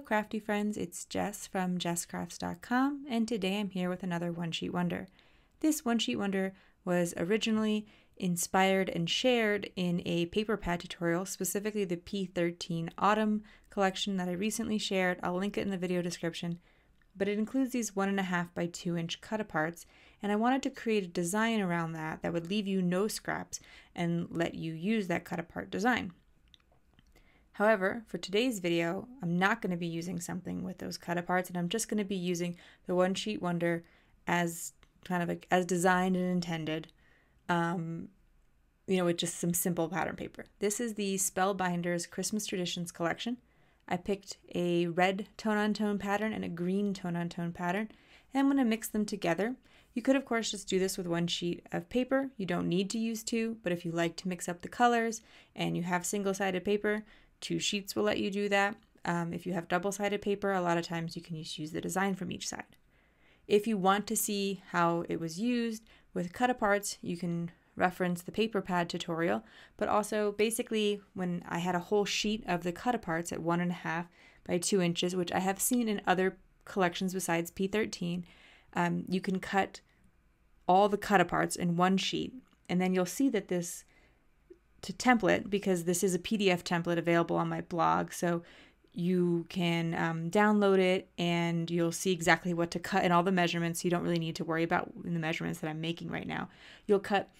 Hello, crafty friends. It's Jess from jesscrafts.com, and today I'm here with another One Sheet Wonder. This One Sheet Wonder was originally inspired and shared in a paper pad tutorial, specifically the P13 Autumn collection that I recently shared. I'll link it in the video description. But it includes these one and a half by two inch cut aparts, and I wanted to create a design around that that would leave you no scraps and let you use that cut apart design. However, for today's video, I'm not going to be using something with those cut aparts and I'm just going to be using the One Sheet Wonder as kind of as designed and intended, um, you know, with just some simple pattern paper. This is the Spellbinders Christmas Traditions collection. I picked a red tone on tone pattern and a green tone on tone pattern, and I'm going to mix them together. You could, of course, just do this with one sheet of paper. You don't need to use two, but if you like to mix up the colors and you have single sided paper, Two sheets will let you do that. Um, if you have double sided paper, a lot of times you can just use the design from each side. If you want to see how it was used with cut aparts, you can reference the paper pad tutorial, but also basically when I had a whole sheet of the cut aparts at one and a half by two inches, which I have seen in other collections besides P13, um, you can cut all the cut aparts in one sheet, and then you'll see that this to template because this is a PDF template available on my blog. So you can um, download it and you'll see exactly what to cut and all the measurements. You don't really need to worry about the measurements that I'm making right now. You'll cut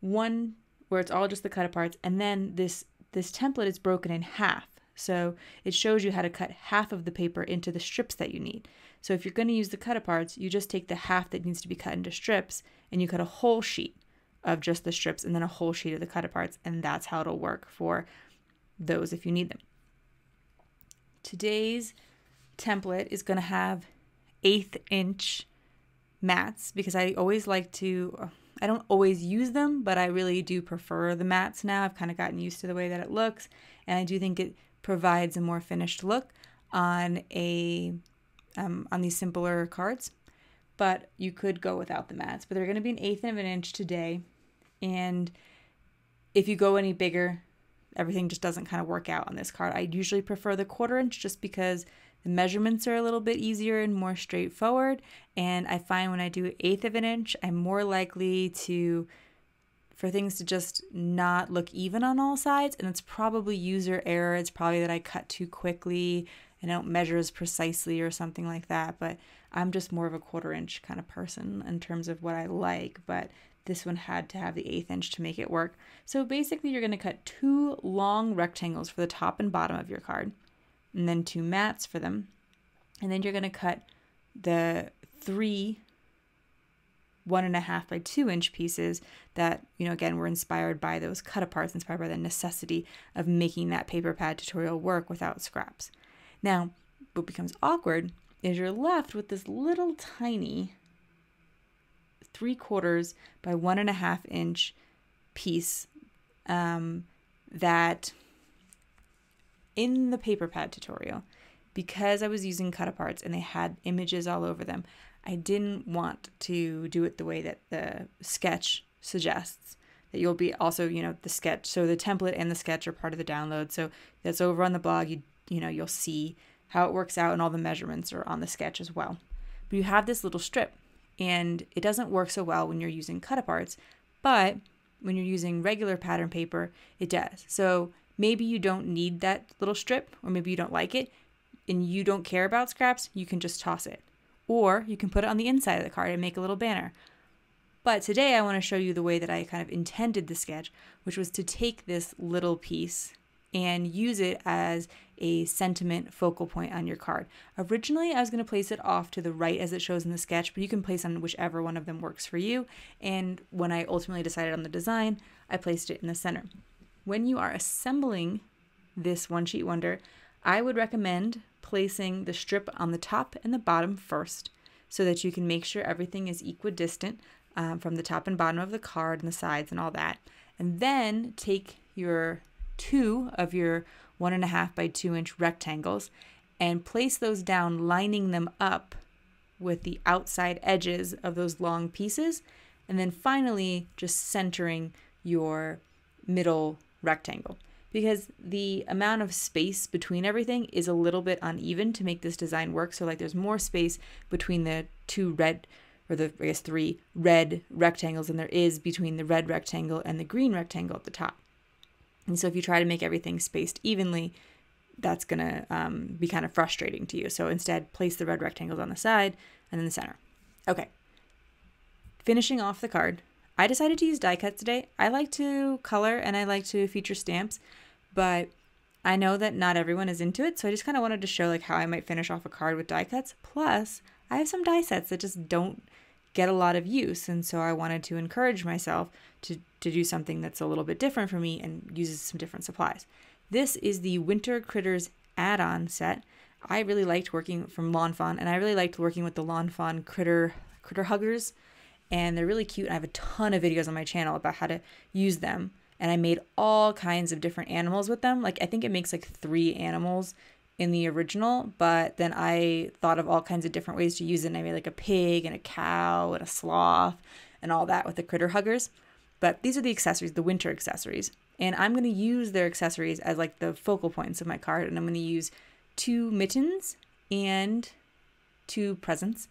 one where it's all just the cut aparts, and then this this template is broken in half. So it shows you how to cut half of the paper into the strips that you need. So if you're going to use the cut aparts, you just take the half that needs to be cut into strips and you cut a whole sheet of just the strips and then a whole sheet of the cut aparts, and that's how it'll work for those if you need them. Today's template is going to have eighth inch mats because I always like to, I don't always use them, but I really do prefer the mats now. I've kind of gotten used to the way that it looks, and I do think it provides a more finished look on a um, on these simpler cards but you could go without the mats. But they're going to be an eighth of an inch today. And if you go any bigger, everything just doesn't kind of work out on this card. I usually prefer the quarter inch just because the measurements are a little bit easier and more straightforward. And I find when I do eighth of an inch, I'm more likely to for things to just not look even on all sides. And it's probably user error. It's probably that I cut too quickly and I don't measure as precisely or something like that. But I'm just more of a quarter inch kind of person in terms of what I like. But this one had to have the eighth inch to make it work. So basically, you're going to cut two long rectangles for the top and bottom of your card, and then two mats for them. And then you're going to cut the three one and a half by two inch pieces that, you know, again, were inspired by those cut aparts, inspired by the necessity of making that paper pad tutorial work without scraps. Now, what becomes awkward is you're left with this little tiny three quarters by one and a half inch piece um, that in the paper pad tutorial, because I was using cut aparts and they had images all over them, I didn't want to do it the way that the sketch suggests. That you'll be also, you know, the sketch. So the template and the sketch are part of the download. So that's over on the blog. You you know, you'll see how it works out and all the measurements are on the sketch as well. But you have this little strip and it doesn't work so well when you're using cut aparts, but when you're using regular pattern paper, it does. So maybe you don't need that little strip or maybe you don't like it and you don't care about scraps, you can just toss it. Or you can put it on the inside of the card and make a little banner. But today I want to show you the way that I kind of intended the sketch, which was to take this little piece and use it as a sentiment focal point on your card. Originally, I was going to place it off to the right as it shows in the sketch, but you can place on whichever one of them works for you. And when I ultimately decided on the design, I placed it in the center. When you are assembling this One Sheet Wonder, I would recommend placing the strip on the top and the bottom first so that you can make sure everything is equidistant um, from the top and bottom of the card and the sides and all that. And then take your two of your one and a half by two inch rectangles and place those down, lining them up with the outside edges of those long pieces. And then finally, just centering your middle rectangle. because the amount of space between everything is a little bit uneven to make this design work. So like there's more space between the two red or the I guess three red rectangles than there is between the red rectangle and the green rectangle at the top. And so if you try to make everything spaced evenly, that's going to um, be kind of frustrating to you. So instead, place the red rectangles on the side and in the center. Okay. Finishing off the card, I decided to use die cuts today. I like to color and I like to feature stamps, but I know that not everyone is into it, so I just kind of wanted to show like how I might finish off a card with die cuts. Plus, I have some die sets that just don't get a lot of use, and so I wanted to encourage myself to to do something that's a little bit different for me and uses some different supplies. This is the Winter Critters add-on set. I really liked working from Lawn Fawn, and I really liked working with the Lawn Fawn Critter Critter Huggers, and they're really cute. I have a ton of videos on my channel about how to use them, and I made all kinds of different animals with them. Like I think it makes like three animals in the original, but then I thought of all kinds of different ways to use it. And I made like a pig and a cow and a sloth and all that with the critter huggers. But these are the accessories, the winter accessories. And I'm going to use their accessories as like the focal points of my card. And I'm going to use two mittens and two presents.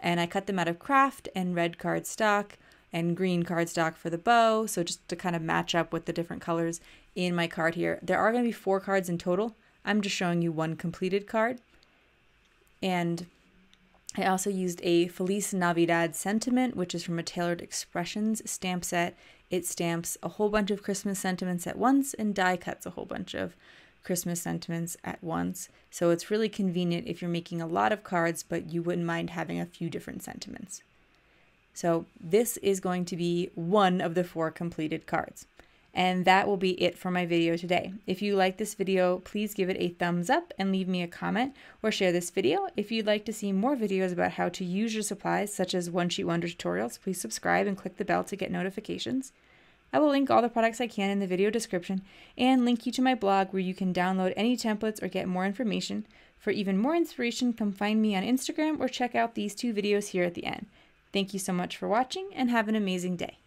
And I cut them out of craft and red cardstock and green cardstock for the bow. So just to kind of match up with the different colors in my card here. There are going to be four cards in total. I'm just showing you one completed card. And I also used a Feliz Navidad sentiment, which is from a Taylored Expressions stamp set. It stamps a whole bunch of Christmas sentiments at once and die cuts a whole bunch of Christmas sentiments at once. So it's really convenient if you're making a lot of cards, but you wouldn't mind having a few different sentiments. So this is going to be one of the four completed cards. And that will be it for my video today. If you like this video, please give it a thumbs up and leave me a comment or share this video. If you'd like to see more videos about how to use your supplies, such as One Sheet Wonder tutorials, please subscribe and click the bell to get notifications. I will link all the products I can in the video description and link you to my blog where you can download any templates or get more information. For even more inspiration, come find me on Instagram or check out these two videos here at the end. Thank you so much for watching and have an amazing day.